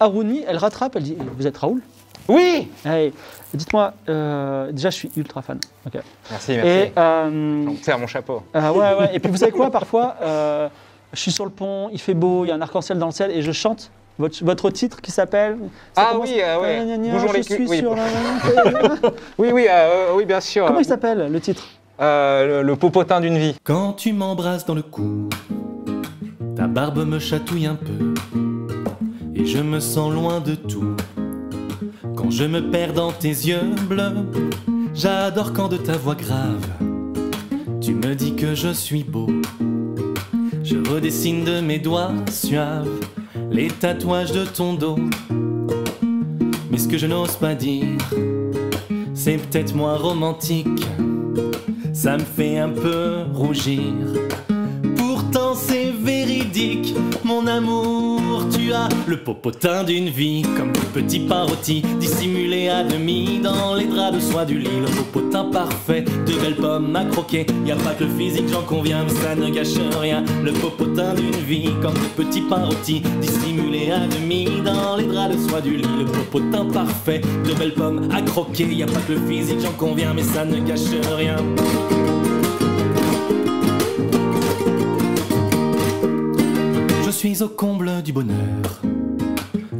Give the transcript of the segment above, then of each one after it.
Harouni, elle rattrape, elle dit Vous êtes Raoul Oui Hey, Dites-moi, euh, déjà, je suis ultra fan. Merci, merci. Et, euh, On serre mon chapeau. euh, ouais, ouais. Et puis, vous savez quoi Parfois, euh, je suis sur le pont, il fait beau, il y a un arc-en-ciel dans le ciel et je chante. Votre, votre titre qui s'appelle Ah commence- oui, euh, ouais. Gna, gna, gna, Bonjour je les suis. Oui. sur la- Oui, oui, euh, oui, bien sûr. Comment il s'appelle le titre Euh, le, le popotin d'une vie. Quand tu m'embrasses dans le cou, ta barbe me chatouille un peu, je me sens loin de tout. Quand je me perds dans tes yeux bleus, j'adore quand de ta voix grave, tu me dis que je suis beau. Je redessine de mes doigts suaves les tatouages de ton dos. Mais ce que je n'ose pas dire, c'est peut-être moins romantique ça me fait un peu rougir. Tu as le popotin d'une vie, comme de petits parodis dissimulés à demi dans les draps de soie du lit. Le popotin parfait, de belles pommes à croquer. Y a pas que le physique, j'en conviens, mais ça ne gâche rien. Le popotin d'une vie, comme de petits parodis dissimulés à demi dans les draps de soie du lit. Le popotin parfait, de belles pommes à croquer. Y a pas que le physique, j'en conviens, mais ça ne gâche rien. Suis au comble du bonheur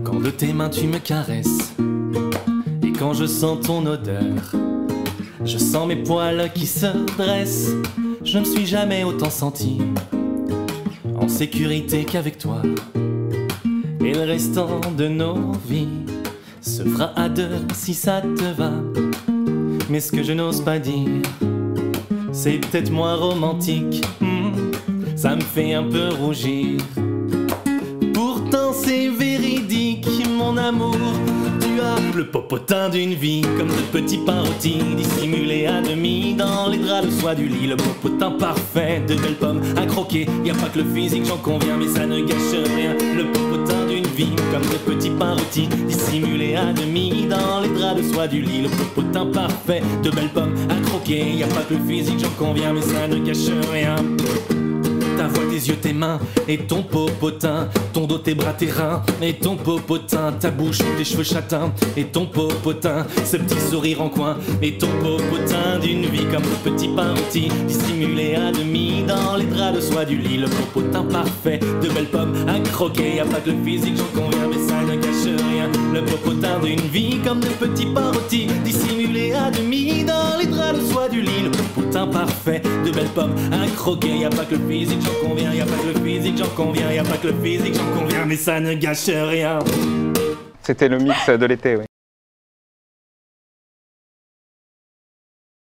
quand de tes mains tu me caresses et quand je sens ton odeur. Je sens mes poils qui se dressent. Je ne me suis jamais autant senti en sécurité qu'avec toi. Et le restant de nos vies se fera à deux si ça te va. Mais ce que je n'ose pas dire, c'est peut-être moins romantique. Ça me fait un peu rougir. Pourtant c'est véridique, mon amour. Tu as le popotin d'une vie, comme de petits parodis dissimulés à demi dans les draps de soie du lit. Le popotin parfait, de belles pommes à croquer. Y a pas que le physique, j'en conviens, mais ça ne gâche rien. Le popotin d'une vie, comme de petits parodis dissimulés à demi dans les draps de soie du lit. Le popotin parfait, de belles pommes à croquer. Y a pas que le physique, j'en conviens, mais ça ne gâche rien. Ta voix, tes yeux, tes mains et ton popotin, ton dos, tes bras, tes reins et ton popotin, ta bouche, tes cheveux châtains et ton popotin, ce petit sourire en coin et ton popotin d'une vie comme de petits pains rôtis dissimulés à demi dans les draps de soie du lit. Le popotin parfait, de belles pommes à croquer, y a pas que le physique, j'en conviens, mais ça ne gâche rien. Le popotin d'une vie comme de petits dissimulés de belles pommes à croquer, y a pas que le physique, j'en conviens, y a pas que le physique, j'en conviens, y a pas que le physique, j'en conviens, mais ça ne gâche rien. C'était le mix de l'été, oui.